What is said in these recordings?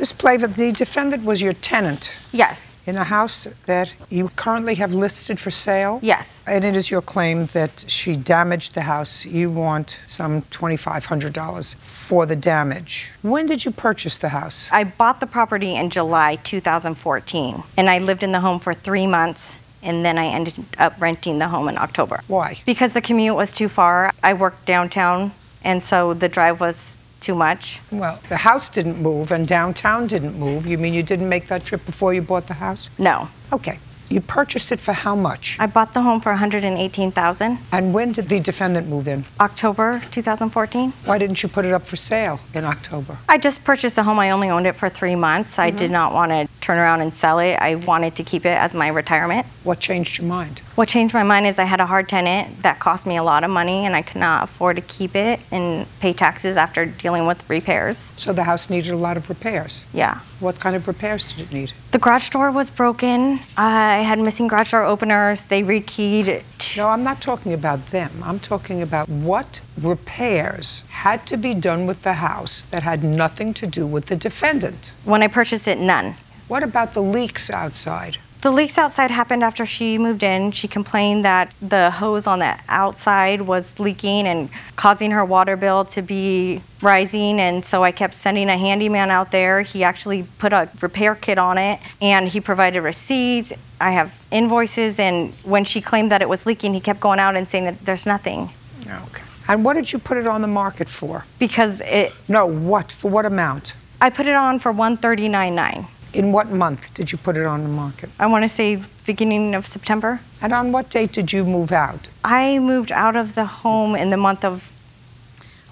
This Plava, the defendant was your tenant Yes. in a house that you currently have listed for sale? Yes. And it is your claim that she damaged the house. You want some $2,500 for the damage. When did you purchase the house? I bought the property in July 2014, and I lived in the home for three months, and then I ended up renting the home in October. Why? Because the commute was too far. I worked downtown, and so the drive was too much. Well, the house didn't move and downtown didn't move. You mean you didn't make that trip before you bought the house? No. Okay. You purchased it for how much? I bought the home for 118,000 And when did the defendant move in? October 2014. Why didn't you put it up for sale in October? I just purchased the home. I only owned it for 3 months. I mm-hmm. did not want to turn around and sell it. I wanted to keep it as my retirement. What changed your mind? What changed my mind is I had a hard tenant that cost me a lot of money and I could not afford to keep it and pay taxes after dealing with repairs. So the house needed a lot of repairs. Yeah. What kind of repairs did it need? The garage door was broken. I had missing garage door openers. They rekeyed. No, I'm not talking about them. I'm talking about what repairs had to be done with the house that had nothing to do with the defendant. When I purchased it, none. What about the leaks outside? The leaks outside happened after she moved in. She complained that the hose on the outside was leaking and causing her water bill to be rising. And so I kept sending a handyman out there. He actually put a repair kit on it and he provided receipts. I have invoices. And when she claimed that it was leaking, he kept going out and saying that there's nothing Okay. And what did you put it on the market for? because it. No, what? For what amount? I put it on for 139.9. In what month did you put it on the market? I want to say beginning of September. And on what date did you move out? I moved out of the home in the month of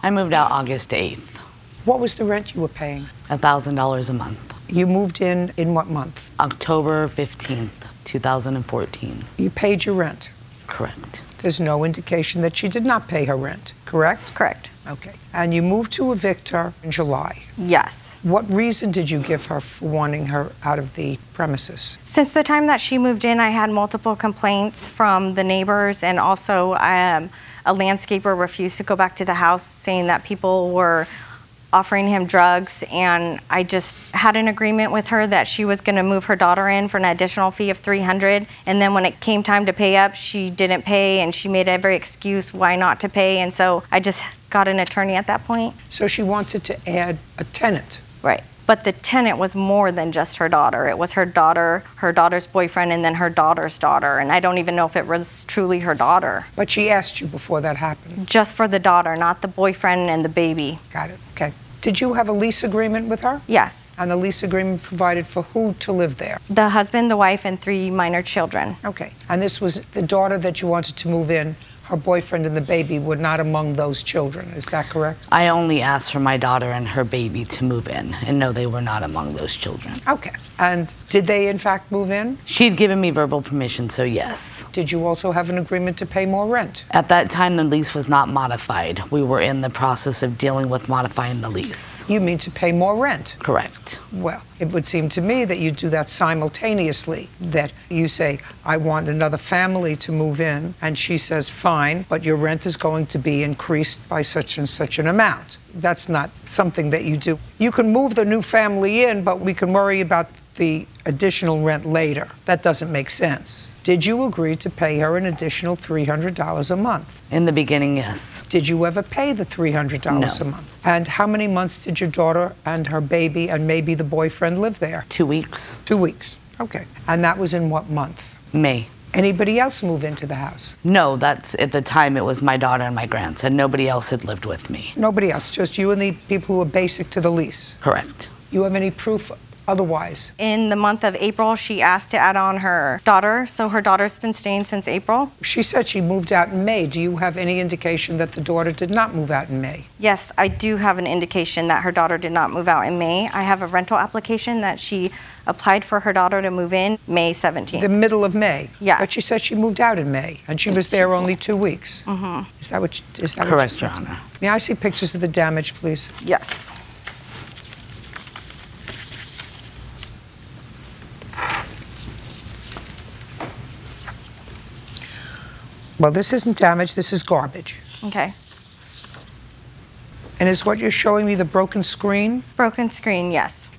I moved out August 8th, What was the rent you were paying? $1,000 a month. You moved in in what month? October 15th, 2014. You paid your rent. Correct. There's no indication that she did not pay her rent, correct? correct. Okay. And you moved to evict her in July. Yes. What reason did you give her for wanting her out of the premises? Since the time that she moved in, I had multiple complaints from the neighbors, and also um, a landscaper refused to go back to the house, saying that people were offering him drugs. And I just had an agreement with her that she was going to move her daughter in for an additional fee of 300. And then when it came time to pay up, she didn't pay, and she made every excuse why not to pay. And so I just got an attorney at that point. So she wanted to add a tenant. Right. But the tenant was more than just her daughter. It was her daughter, her daughter's boyfriend, and then her daughter's daughter. And I don't even know if it was truly her daughter. But she asked you before that happened. Just for the daughter, not the boyfriend and the baby. Got it. Okay. Did you have a lease agreement with her? Yes. And the lease agreement provided for who to live there? The husband, the wife, and three minor children. Okay. And this was the daughter that you wanted to move in. Her boyfriend and the baby were not among those children. Is that correct? I only asked for my daughter and her baby to move in, and no, they were not among those children. Okay. And did they, in fact, move in? She had given me verbal permission, so yes. Did you also have an agreement to pay more rent? At that time, the lease was not modified. We were in the process of dealing with modifying the lease. You mean to pay more rent? Correct. Well, it would seem to me that you do that simultaneously. That you say, I want another family to move in, and she says, fine, but your rent is going to be increased by such and such an amount. That's not something that you do. You can move the new family in, but we can worry about the additional rent later. That doesn't make sense. Did you agree to pay her an additional $300 a month? In the beginning, yes. Did you ever pay the $300 No. a month? And how many months did your daughter and her baby and maybe the boyfriend live there? Two weeks. Two weeks. Okay. And that was in what month? May. Anybody else move into the house? No, that's at the time it was my daughter and my grandson. And nobody else had lived with me. Nobody else, just you and the people who were basic to the lease. Correct. You have any proof otherwise? In the month of April, she asked to add on her daughter. So her daughter's been staying since April. She said she moved out in May. Do you have any indication that the daughter did not move out in May? Yes, I do have an indication that her daughter did not move out in May. I have a rental application that she applied for her daughter to move in May 17th. The middle of May? Yes. But she said she moved out in May, and she was there only two weeks. Mm-hmm. Is that what, you- is that what you Correct, Your? Honor. May I see pictures of the damage, please? yes. Well, this isn't damage, this is garbage. Okay. And is what you're showing me the broken screen? Broken screen, yes.